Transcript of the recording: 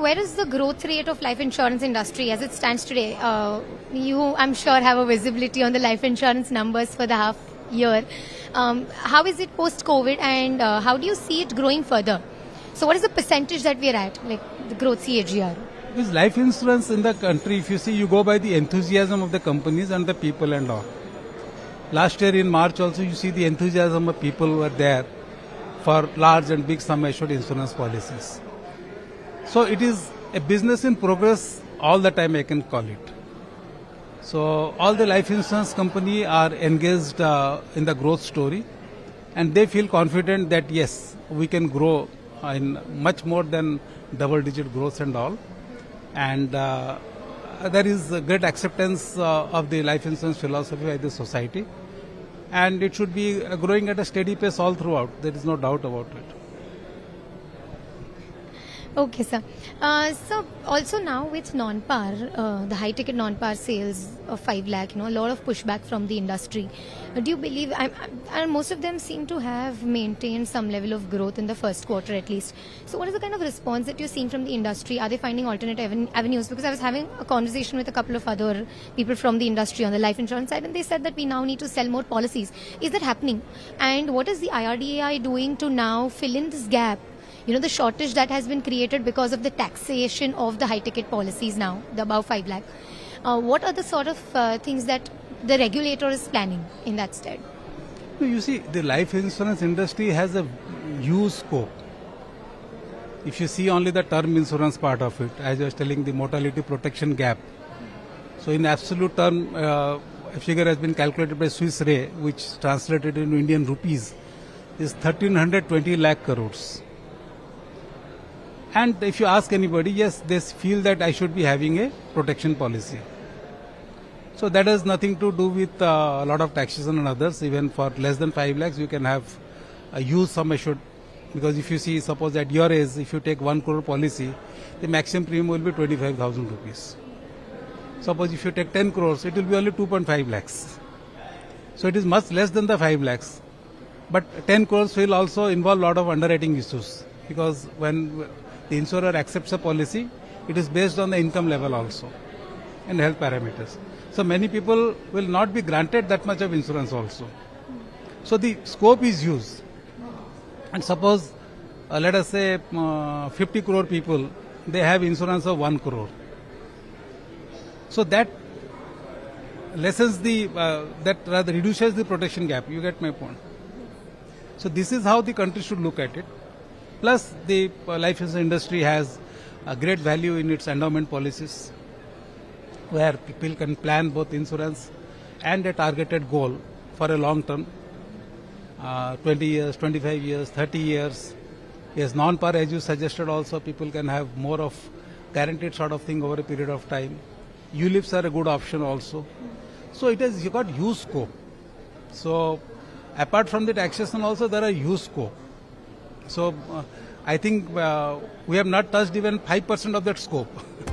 Where is the growth rate of life insurance industry as it stands today? Uh, you, I'm sure, have a visibility on the life insurance numbers for the half year. Um, how is it post-COVID, and uh, how do you see it growing further? So, what is the percentage that we're at, like the growth CAGR? Because life insurance in the country, if you see, you go by the enthusiasm of the companies and the people and all. Last year in March also, you see the enthusiasm of people were there for large and big sum assured insurance policies. So it is a business in progress all the time I can call it. So all the life insurance company are engaged uh, in the growth story and they feel confident that yes, we can grow in much more than double digit growth and all. And uh, there is a great acceptance uh, of the life insurance philosophy by the society and it should be growing at a steady pace all throughout. There is no doubt about it. Okay, sir. Uh, so also now with non-par, uh, the high-ticket non-par sales of five lakh, you know, a lot of pushback from the industry. Uh, do you believe? I, I, and most of them seem to have maintained some level of growth in the first quarter at least. So, what is the kind of response that you're seeing from the industry? Are they finding alternate aven- avenues? Because I was having a conversation with a couple of other people from the industry on the life insurance side, and they said that we now need to sell more policies. Is that happening? And what is the IRDAI doing to now fill in this gap? You know the shortage that has been created because of the taxation of the high ticket policies now the above 5 lakh. Uh, what are the sort of uh, things that the regulator is planning in that stead? You see the life insurance industry has a huge scope. If you see only the term insurance part of it as i was telling the mortality protection gap. So in absolute term uh, a figure has been calculated by swiss re which translated into indian rupees is 1320 lakh crores and if you ask anybody, yes, they feel that I should be having a protection policy. So that has nothing to do with uh, a lot of taxation and others. Even for less than 5 lakhs, you can have a use sum assured. Because if you see, suppose at your age, if you take 1 crore policy, the maximum premium will be 25,000 rupees. Suppose if you take 10 crores, it will be only 2.5 lakhs. So it is much less than the 5 lakhs. But 10 crores will also involve a lot of underwriting issues. Because when the insurer accepts a policy, it is based on the income level also and health parameters. So many people will not be granted that much of insurance also. So the scope is used. And suppose, uh, let us say, uh, 50 crore people, they have insurance of 1 crore. So that lessens the, uh, that rather reduces the protection gap. You get my point. So this is how the country should look at it. Plus, the uh, life insurance industry has a great value in its endowment policies, where people can plan both insurance and a targeted goal for a long term, uh, 20 years, 25 years, 30 years. Yes, non-par, as you suggested, also people can have more of guaranteed sort of thing over a period of time. ULIPs are a good option also. So it has got huge scope. So apart from the taxation also there are huge scope. So uh, I think uh, we have not touched even 5% of that scope.